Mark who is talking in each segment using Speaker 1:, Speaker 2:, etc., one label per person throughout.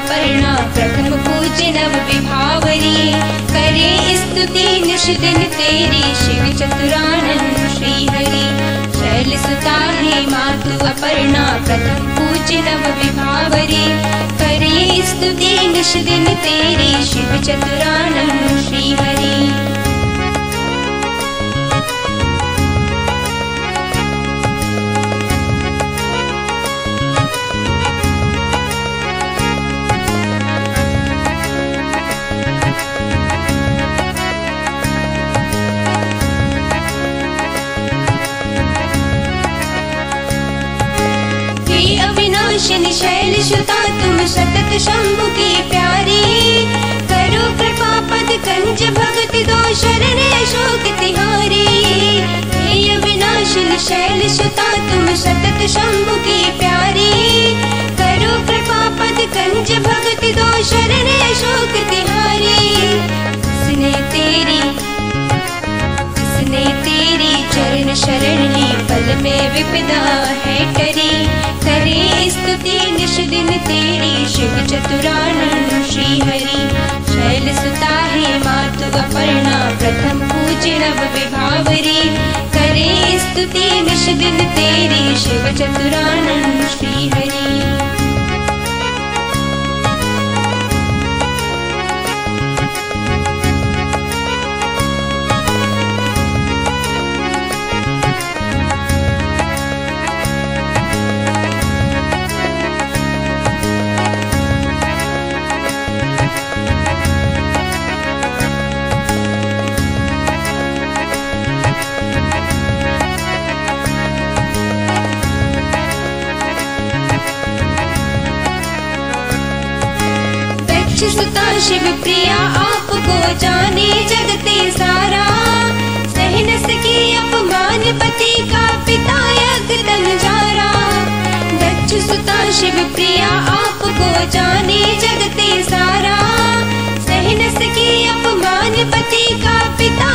Speaker 1: अपर्णा प्रथम पूज्य नव विभावरी। करे स्तुति निश दिन तेरी शिव चतुरानन श्री हरि शैल सुता है मातु अपर्णा प्रथम पूज्य नव विभावरी। करे स्तुति निश दिन तेरी शिव चतुरानन श्री हरि शतक शंभु की प्यारी। करो कृपा पद कंज भगति दो शरण अशोक तिहारी। हे अविनाशिनि शैल शुता तुम शतक शंभु की प्यारी। करो कृपा पद कंज भगति दो शरण अशोक तिहारी। किसने तेरी किसने तेरी चरण शरण ली पल में विपदा है टरी। करे स्तुति निश दिन तेरी शिव चतुरानन श्री हरि। शैल सुता है मातु अपर्णा प्रथम पूज्य नव विभावरी। करे स्तुति निश दिन तेरी शिव चतुरानन श्री हरि सुता शिव प्रिया, आपको जाने जगते सारा। सहन सके अपमान पति का पिता यज्ञ जारा। दक्ष सुता शिव प्रिया, आपको जाने जगते सारा। सहन सके अपमान पति का पिता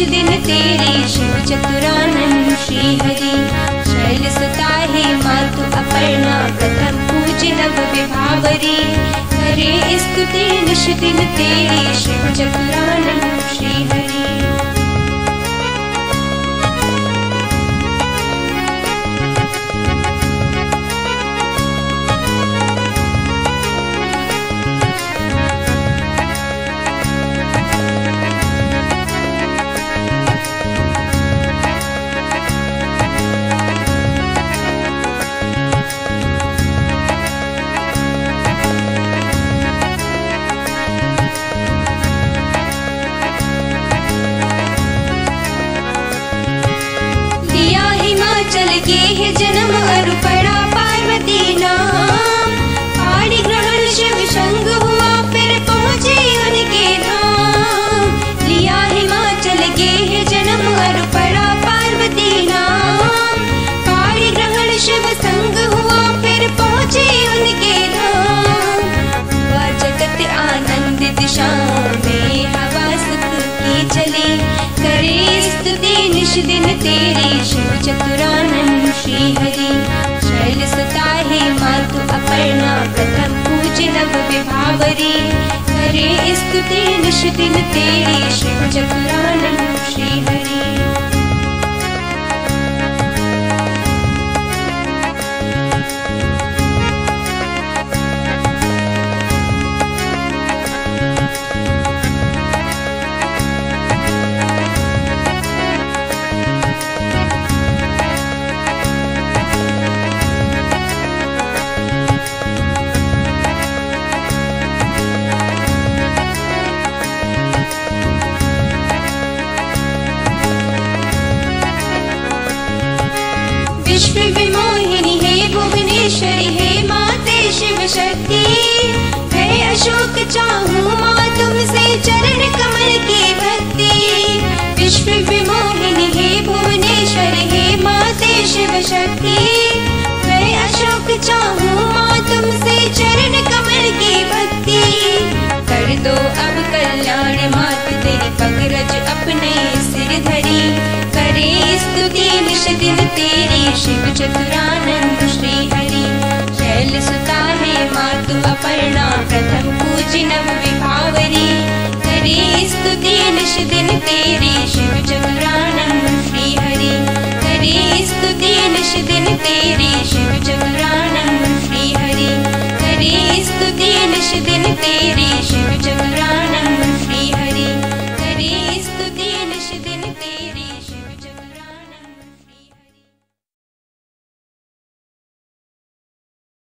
Speaker 1: निश दिन तेरी शिव चतुरानन श्री हरि। शैल सुता है मातु अपर्णा प्रथम पूज्य नव विभावरी। करे स्तुति निश दिन तेरी शिव चतुरानन श्री हरि ये है विभावरी करे स्तुति निश दिन तेरी शिव चतुरानन श्री शक्ति। है अशोक चाहूँ माँ तुमसे चरण कमल की भक्ति। विश्व विमोहिनी हे, भुवनेश्वर हे माते शिव शक्ति। दिन तेरी शिव चतुरानंद श्री हरि। करे स्तुति निश दिन तेरी शिव चतुरानंद श्री हरि। करे स्तुति निश दिन तेरी शिव